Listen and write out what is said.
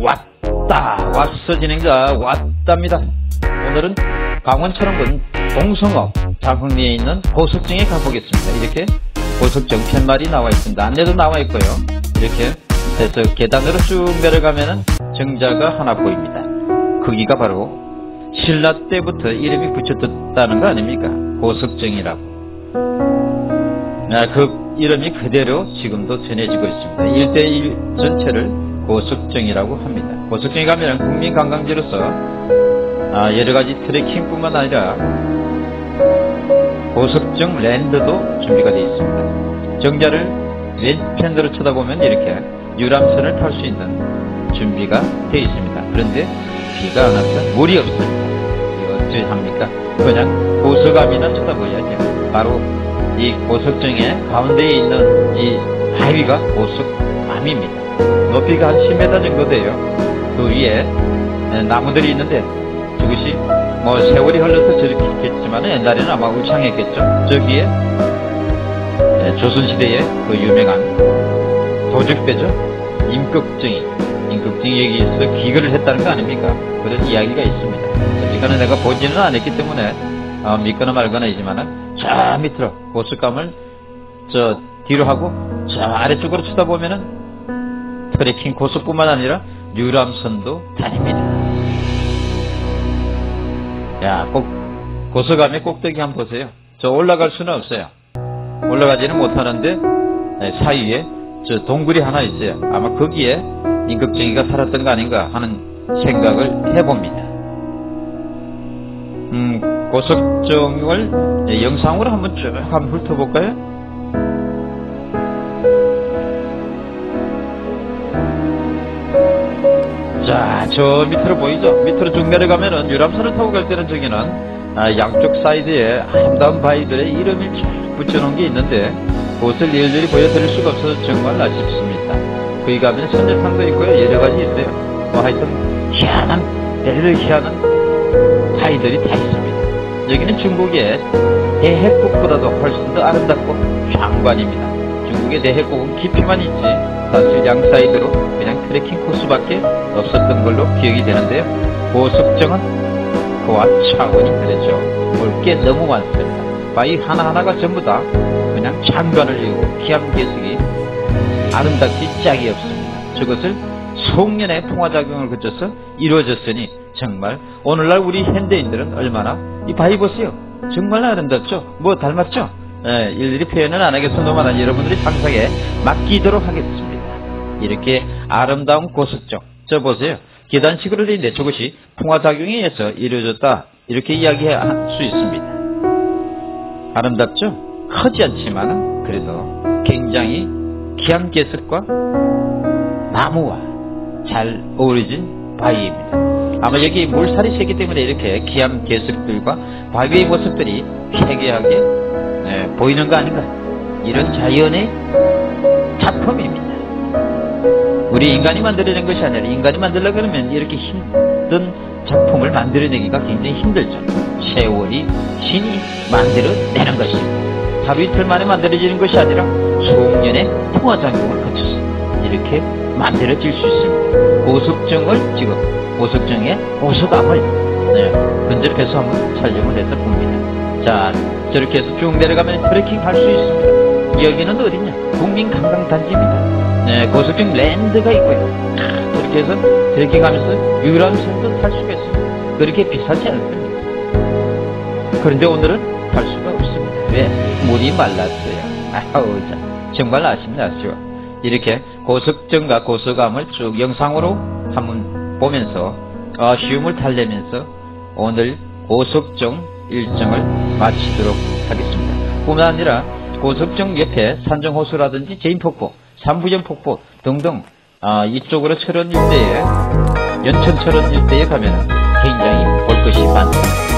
왔다. 왔어 진행자 왔답니다. 오늘은 강원천원군 동성읍 장흥리에 있는 고석정에 가보겠습니다. 이렇게 고석정 팻말이 나와 있습니다. 안내도 나와 있고요. 이렇게 해서 계단으로 쭉 내려가면은 정자가 하나 보입니다. 거기가 바로 신라 때부터 이름이 붙여졌다는 거 아닙니까? 고석정이라고. 아, 그 이름이 그대로 지금도 전해지고 있습니다. 1대1 전체를 고석정이라고 합니다. 고석정에 가면 국민 관광지로서 아, 여러 가지 트레킹뿐만 아니라 고석정 랜드도 준비가 되어 있습니다. 정자를 왼편으로 쳐다보면 이렇게 유람선을 탈 수 있는 준비가 되어 있습니다. 그런데 비가 안 와서 물이 없습니다. 이거 어찌 합니까? 그냥 고석암이나 쳐다보야죠. 바로 이 고석정의 가운데에 있는 이 바위가 고석 암입니다. 높이가 한 10m 정도 돼요. 그 위에 나무들이 있는데 저것이 뭐 세월이 흘러서 저렇게 했겠지만 옛날에는 아마 울창했겠죠. 저기에 조선시대의 그 유명한 도적배죠. 임꺽정이 임꺽정이 여기에서 기거를 했다는 거 아닙니까? 그런 이야기가 있습니다. 어쨌거나 내가 보지는 않았기 때문에 어, 믿거나 말거나 이지만은 저 밑으로 고속감을 저 뒤로 하고 저 아래쪽으로 쳐다보면은 트레킹 고속뿐만 아니라 유람선도 다닙니다. 야, 꼭 고속감의 꼭대기 한번 보세요. 저 올라갈 수는 없어요. 올라가지는 못하는데 네, 사이에 저 동굴이 하나 있어요. 아마 거기에 임꺽정이가 살았던 거 아닌가 하는 생각을 해봅니다. 음, 고석정을 영상으로 한번 쭉 한번 훑어볼까요? 자, 저 밑으로 보이죠? 밑으로 쭉 내려가면은 유람선을 타고 갈 때는 저기는 아, 양쪽 사이드에 아름다운 바위들의 이름을 쭉 붙여놓은 게 있는데 그것을 일일이 보여드릴 수가 없어서 정말 아쉽습니다. 거기 가면 선녀탕도 있고요. 여러 가지 있어요. 뭐 하여튼 희한한, 데를 희한한 바위들이 다 있습니다. 여기는 중국의 대해국보다도 훨씬 더 아름답고 장관입니다. 중국의 대해국은 깊이만 있지 사실 양 사이드로 그냥 트레킹 코스밖에 없었던 걸로 기억이 되는데요. 고석정은 그와 차원이 다르죠. 볼 게 너무 많습니다. 바위 하나하나가 전부 다 그냥 장관을 이루고 기암괴석이 아름답기 짝이 없습니다. 저것을 송년의 통화작용을 거쳐서 이루어졌으니 정말 오늘날 우리 현대인들은 얼마나 이 바위 보세요. 정말 아름답죠? 뭐 닮았죠? 예, 일일이 표현은 안 하겠습니다만 여러분들이 상상에 맡기도록 하겠습니다. 이렇게 아름다운 고석정 저 보세요. 계단식으로 있는데 저것이 통화작용에 의해서 이루어졌다. 이렇게 이야기할 수 있습니다. 아름답죠? 크지 않지만 그래도 굉장히 기암괴석과 나무와 잘 어우러진 바위입니다. 아마 여기 물살이 세기 때문에 이렇게 기암괴석들과 바위의 모습들이 희귀하게 네, 보이는 거 아닌가 이런 자연의 작품입니다. 우리 인간이 만들어낸 것이 아니라 인간이 만들려 그러면 이렇게 힘든 작품을 만들어내기가 굉장히 힘들죠. 세월이 신이 만들어내는 것입니다. 하루 이틀 만에 만들어지는 것이 아니라 수년의 통화작용을 거쳐서 이렇게 만들어질 수 있습니다. 고석정을 지금 고석정의 고석암을 네, 근접해서 한번 촬영을 해서 봅니다. 자 저렇게 해서 쭉 내려가면 트레킹 할 수 있습니다. 여기는 어디냐? 국민관광단지입니다. 네, 고석정 랜드가 있고요. 그렇게 해서 트레킹하면서 유람선도 탈 수가 있습니다. 그렇게 비싸지 않습니다. 그런데 오늘은 탈 수가 없습니다. 왜? 물이 말랐어요. 아우, 참. 정말 아쉽네, 아쉬워. 이렇게 고석정과 고석암을 쭉 영상으로 한번 보면서 아쉬움을 달래면서 오늘 고석정 일정을 마치도록 하겠습니다. 뿐만 아니라 고석정 옆에 산정호수라든지 제인폭포, 삼부연폭포 등등 아, 이쪽으로 철원 일대에 연천 철원 일대에 가면 굉장히 볼 것이 많습니다.